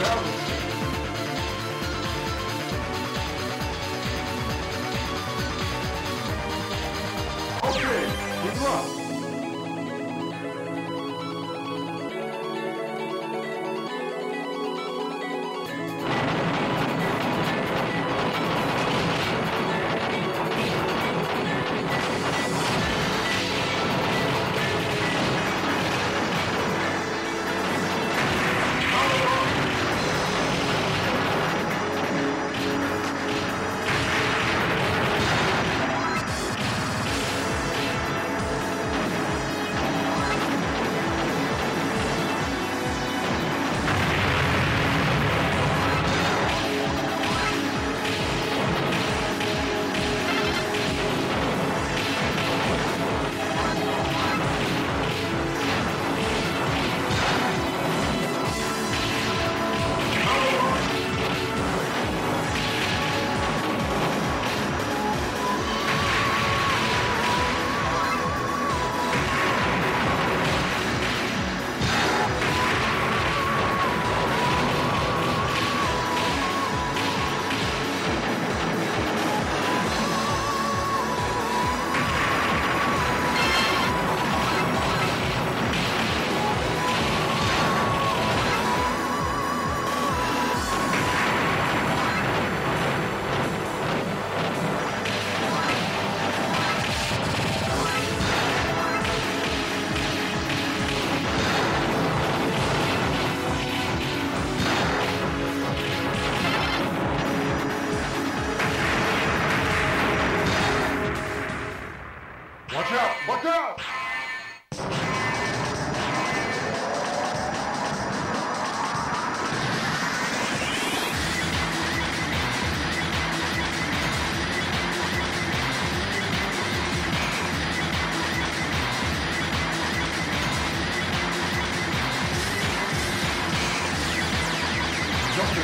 Bravo.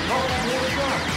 Hold it